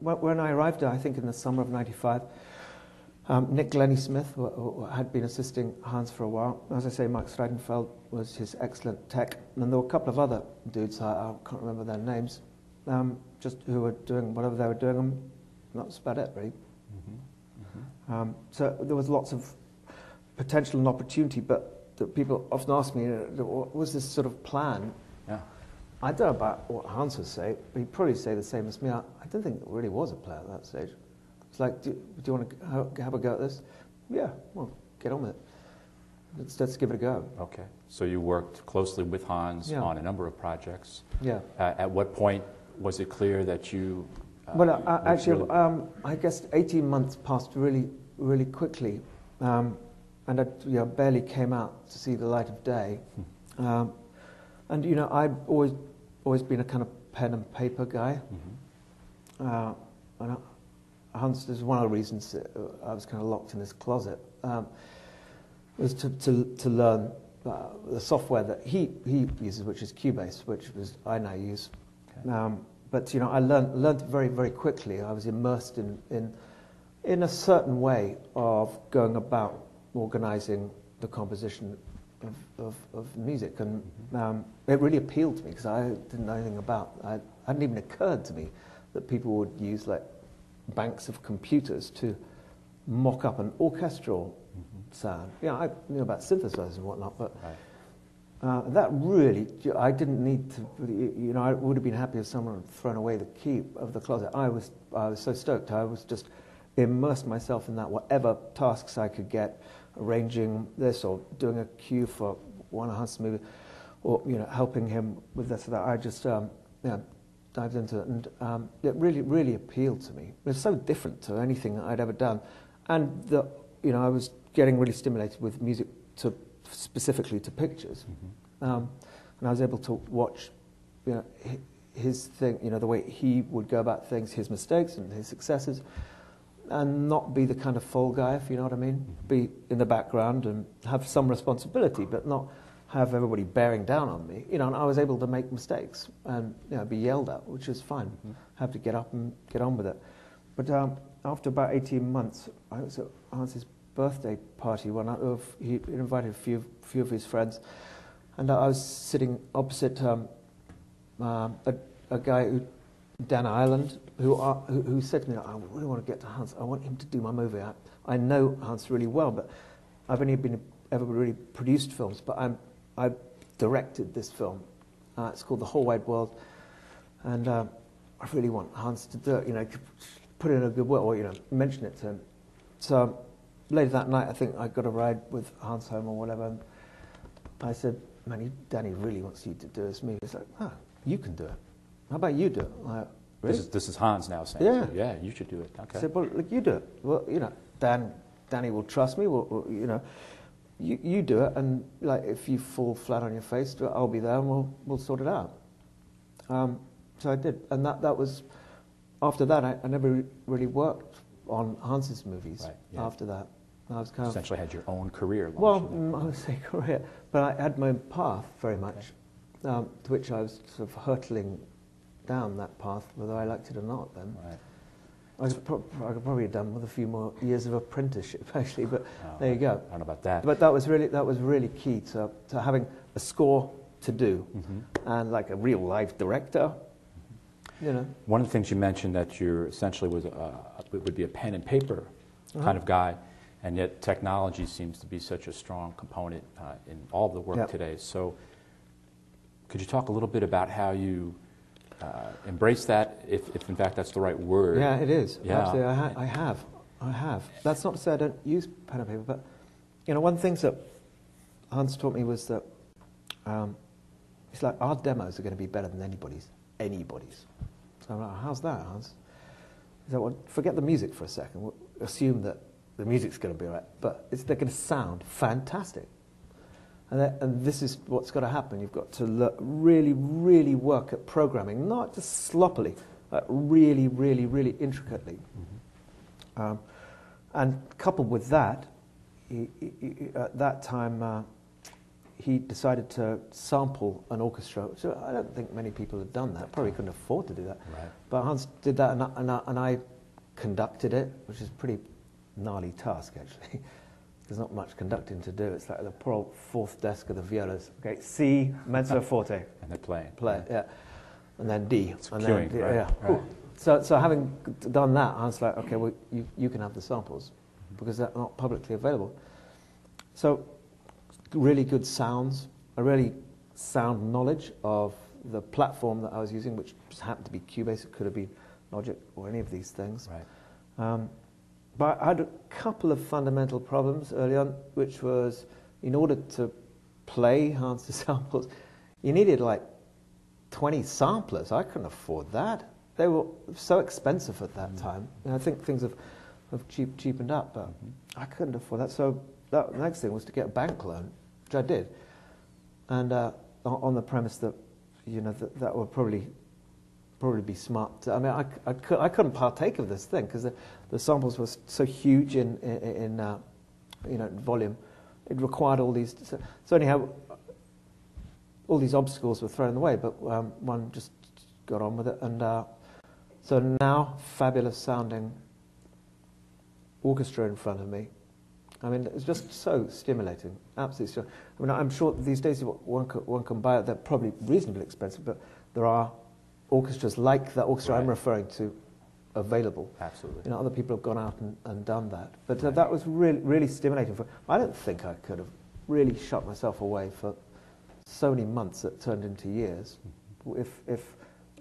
when, I arrived there, I think in the summer of '95, um, Nick Glennie Smith had been assisting Hans for a while. As I say, Mike Streidenfeld was his excellent tech, and there were a couple of other dudes I, I can't remember their names, um, just who were doing whatever they were doing. And that's about it, really. Um, so there was lots of potential and opportunity, but the people often ask me, what was this sort of plan? Yeah. I don't know about what Hans would say, but he'd probably say the same as me. I, I don't think it really was a plan at that stage. It's like, do, do you want to have, a go at this? Yeah, well, get on with it. Let's, let's give it a go. Okay. So you worked closely with Hans Yeah. on a number of projects. Yeah. Uh, at what point was it clear that you? Uh, Well, uh, actually, really- um, I guess 18 months passed really, really quickly, um, and I you know, barely came out to see the light of day. Um, and you know, I've always, always been a kind of pen and paper guy. Mhm. Uh, and I- Hans, this is one of the reasons that uh, I was kind of locked in this closet, um, was to, to, to learn uh, the software that he, he uses, which is Cubase, which was, I now use. Okay. Um, but you know, I learned, learned very, very quickly. I was immersed in, in, in a certain way of going about organizing the composition of, of, of music. And um, it really appealed to me because I didn't know anything about it hadn't even occurred to me that people would use like banks of computers to mock up an orchestral sound. Yeah, I knew about synthesizers and whatnot, but Right. uh, that really, I didn't need to, you know, I would have been happy if someone had thrown away the key of the closet. I was, I was so stoked. I was just immersed myself in that, whatever tasks I could get, arranging this or doing a cue for one of Hans' movie, or, you know, helping him with this or that. I just, um, yeah, dived into it. And um, it really, really appealed to me. It was so different to anything I'd ever done. And, the, you know, I was getting really stimulated with music to specifically to pictures. Um, and I was able to watch, you know, his thing, you know, the way he would go about things, his mistakes and his successes, and not be the kind of fall guy, if you know what I mean. Be in the background and have some responsibility, but not have everybody bearing down on me. You know, and I was able to make mistakes and you know, be yelled at, which is fine. Have to get up and get on with it. But um, after about 18 months, I was at Hans's birthday party one night. of- He invited a few, few of his friends, and I was sitting opposite um, um, a, a guy, who, Dan Ireland, who, uh, who, who said to me, I really want to get to Hans. I want him to do my movie. I, I know Hans really well, but I've only been ever really produced films, but I'm, I've directed this film. Uh, it's called The Whole Wide World, and uh, I really want Hans to do it. You know, put in a good word, or you know, mention it to him. So later that night, I think I got a ride with Hans home or whatever. And I said, "Man, Danny really wants you to do this movie." He's like, "Ah, you can do it. How about you do it?" Like, really? This is this is Hans now saying. Yeah. Yeah, you should do it. Okay. I Okay. said, "Well, look, you do it. Well, you know, Dan, Danny will trust me. Well, well, you know, you, you do it, and like if you fall flat on your face, I'll be there, and we'll we'll sort it out." Um, so I did, and that that was. After that, I, I never really worked on Hans's movies. Right, yeah. After that, I was kind of Essentially, had your own career. well, mm, I would say career, but I had my own path very much, um, to which I was sort of hurtling down that path, whether I liked it or not. Then. Right. I could, pro- I could probably have done with a few more years of apprenticeship, actually. But Oh, there you go. I don't know about that. But that was really that was really key to to having a score to do, Mhm. and like a real live director, you know. One of the things you mentioned that you're essentially was uh, would be a pen and paper kind of guy, and yet technology seems to be such a strong component uh, in all the work Yep. today. So, could you talk a little bit about how you uh, embrace that, if, if in fact that's the right word? Yeah, it is. Yeah. Absolutely, I, ha- I have. I have. That's not to say I don't use pen and paper, but you know, one of the things that Hans taught me was that um, it's like our demos are going to be better than anybody's. Anybody's. So I'm like, how's that, Hans? He said, well, forget the music for a second. We'll assume that the music's going to be right, but it's, they're going to sound fantastic. And, that, and this is what's got to happen. You've got to le- really, really work at programming, not just sloppily, but really, really, really intricately. Um, and coupled with that, he, he, he- at that time, uh, he decided to sample an orchestra. So I don't think many people had done that. Probably couldn't afford to do that. Right. But Hans did that, and I, and I, and I conducted it, which is a pretty gnarly task, actually. There's not much conducting to do. It's like the poor old fourth desk of the violas. Okay, C, mezzo forte, And they're playing. play, yeah. And then D. It's and cueing, then, right, yeah. right. So, so having done that, I was like, okay, well, you, you can have the samples Mm-hmm. because they're not publicly available. So, really good sounds, a really sound knowledge of the platform that I was using, which happened to be Cubase. It could have been Logic or any of these things. Right. Um, but I had a couple of fundamental problems early on, which was in order to play Hans samples, you needed like 20 samplers. I couldn't afford that. They were so expensive at that time. And I think things have, have cheap, cheapened up, but I couldn't afford that. So that, the next thing was to get a bank loan, which I did. And uh, on on the premise that, you know, that, that would probably probably be smart. To, I mean, I, I, I couldn't partake of this thing because the, the samples were so huge in, in, in uh, you know, volume. It required all these. So, so anyhow, all these obstacles were thrown away, but um, one just got on with it. And uh, so now, fabulous sounding orchestra in front of me. I mean, it's just so stimulating, absolutely. Stimulating. I mean, I'm sure these days one can, one can buy it. They're probably reasonably expensive, but there are orchestras like that orchestra I'm referring to available. Absolutely. You know, other people have gone out and, and done that. But uh, Right. that was really, really stimulating. For, I don't think I could have really shut myself away for so many months that turned into years. Mm-hmm. If, if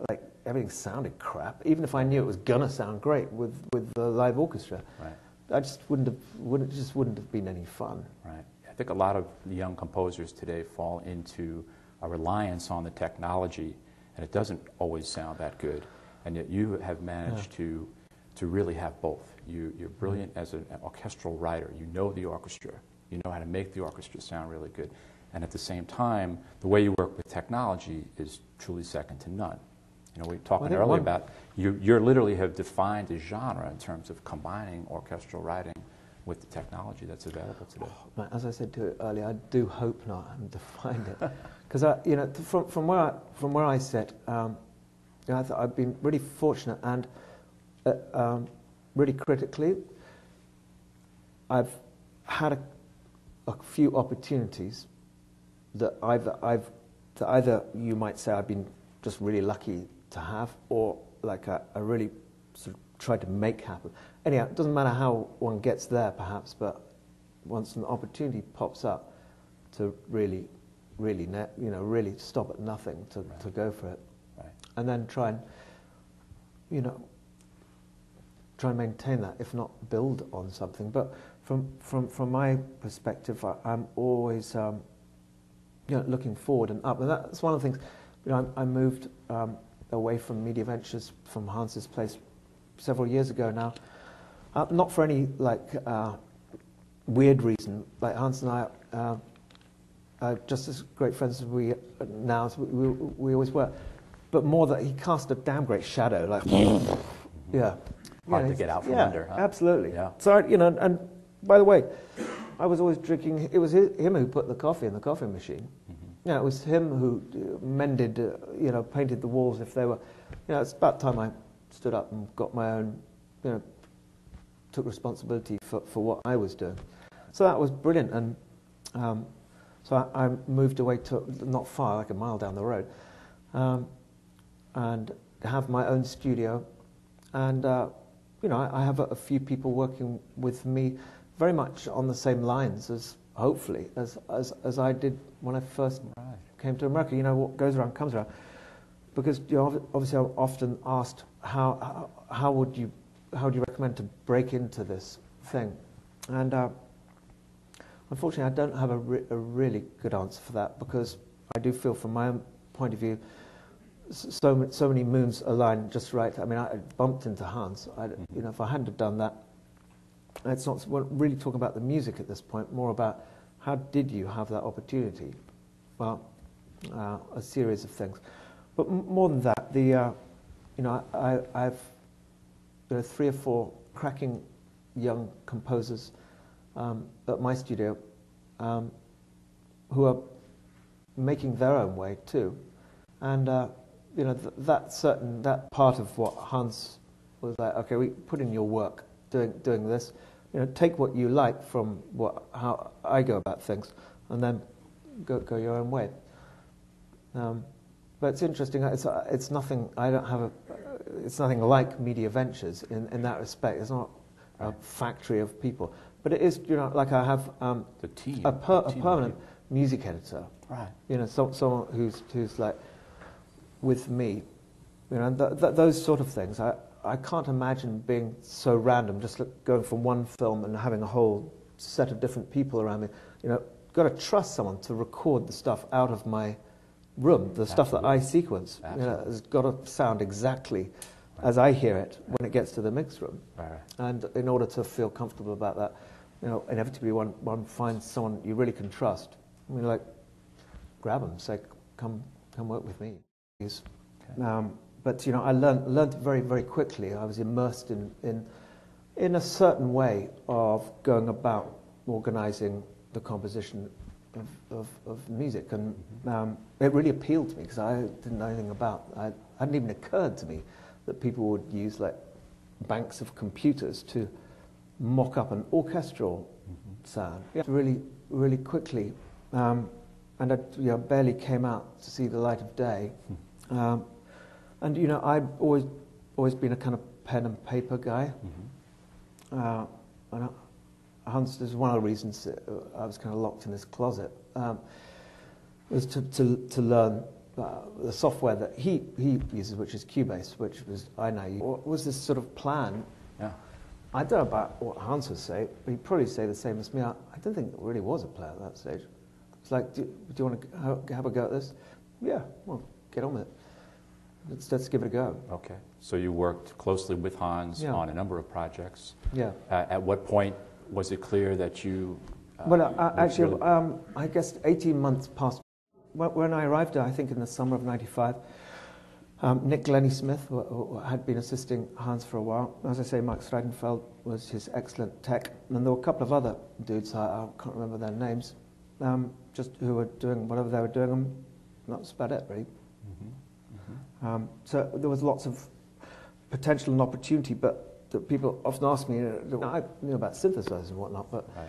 like everything sounded crap, even if I knew it was gonna sound great with, with the live orchestra, Right. I just wouldn't have, wouldn't, just wouldn't have been any fun. Right. I think a lot of young composers today fall into a reliance on the technology, and it doesn't always sound that good. And yet you have managed to, to really have both. You, you're mm-hmm. brilliant as an orchestral writer. You know the orchestra. You know how to make the orchestra sound really good. And at the same time, the way you work with technology is truly second to none. You know, we were talking think earlier one- about you, you literally have defined a genre in terms of combining orchestral writing with the technology that's available today. But As I said to you earlier, I do hope not. I haven't defined it because you know, from from where I, from where I sit, um, you know, I I've been really fortunate and uh, um, really critically, I've had a, a few opportunities that I've I've that either you might say I've been just really lucky to have, or like a, I really sort of tried to make happen. Anyhow, it doesn't matter how one gets there, perhaps, but once an opportunity pops up to really, really, ne- you know, really stop at nothing to, Right. to go for it, Right. and then try and, you know, try and maintain that, if not build on something. But from from from my perspective, I, I'm always, um, you know, looking forward and up, and that's one of the things. You know, I, I moved um, away from Media Ventures from Hans's place several years ago now, uh, not for any like uh, weird reason. Like Hans and I. Uh, uh, just as great friends as we are now as we, we, we always were, but more that he cast a damn great shadow. Like, yeah, Hard Yeah, to get out from yeah, under, huh? Absolutely. Yeah. So you know, and by the way, I was always drinking. It was hi- him who put the coffee in the coffee machine. Mm-hmm. Yeah, it was him who uh, mended, uh, you know, painted the walls if they were. You know, it's about time I stood up and got my own, you know, took responsibility for, for what I was doing. So that was brilliant, and um, so I, I moved away to not far, like a mile down the road, um, and have my own studio, and uh, you know I, I have a, a few people working with me, very much on the same lines as hopefully as as, as I did when I first Right. came to America. You know, what goes around comes around. Because you know, obviously, I'm often asked how, how would you how would you recommend to break into this thing, and uh, unfortunately, I don't have a, re- a really good answer for that because I do feel, from my own point of view, so so many moons aligned just right. I mean, I bumped into Hans. I, you know, if I hadn't have done that, it's not we're really talking about the music at this point. More about how did you have that opportunity? Well, uh, a series of things, but m- more than that, the uh, you know I, I've there are three or four cracking young composers um, at my studio um, who are making their own way too. And uh, you know th- that certain that part of what Hans was like. Okay, we put in your work doing doing this. You know, take what you like from what how I go about things, and then go go your own way. Um, but it's interesting. It's it's nothing. I don't have a. It's nothing like Media Ventures in, in that respect. It's not a factory of people, but it is. You know, like I have um, The team. a, per, a permanent music editor. Right. You know, so, someone who's who's like with me. You know, and th- th- those sort of things. I I can't imagine being so random, just like going from one film and having a whole set of different people around me. You know, got to trust someone to record the stuff out of my room. The stuff that I sequence, you know, has got to sound exactly as I hear it when it gets to the mix room. Right. And in order to feel comfortable about that, you know, inevitably one, one finds someone you really can trust. I mean, like, grab them, say, come, come work with me. please." Um, but, you know, I learned, learned very, very quickly. I was immersed in, in, in a certain way of going about organizing the composition of, of, of music. And um, it really appealed to me because I didn't know anything about I, it hadn't even occurred to me that people would use like banks of computers to mock up an orchestral sound. Yeah. Really, really quickly. Um, and I you know, barely came out to see the light of day. Um, and, you know, I've always, always been a kind of pen and paper guy. Uh, and I, Hans, this is one of the reasons uh, I was kind of locked in this closet, um, was to, to, to learn uh, the software that he, he uses, which is Cubase, which was I know, use. What was this sort of plan? Yeah. I don't know about what Hans would say, but he'd probably say the same as me. I, I don't think there really was a plan at that stage. It's like, do, do you want to have, have a go at this? Yeah, well, get on with it. Let's, let's give it a go. Okay. So you worked closely with Hans Yeah. on a number of projects. Yeah. Uh, at what point was it clear that you? Uh, Well, uh, you- actually, really- um, I guess 18 months past. When, I arrived, I think in the summer of 95, um, Nick Glennie Smith who, who had been assisting Hans for a while. As I say, Mike Streidenfeld was his excellent tech. And there were a couple of other dudes, I, I can't remember their names, um, just who were doing whatever they were doing. And that was about it, really. Um, so there was lots of potential and opportunity, but the people often ask me, you know, I knew about synthesizers and whatnot, but Right.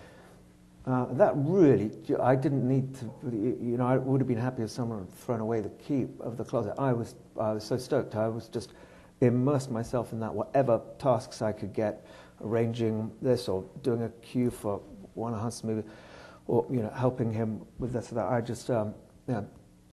uh, that really, I didn't need to, you know, I would have been happy if someone had thrown away the key of the closet. I was, I was so stoked. I was just immersed myself in that, whatever tasks I could get, arranging this or doing a cue for one of Hans' movie, or, you know, helping him with this or that. I just, um, you know,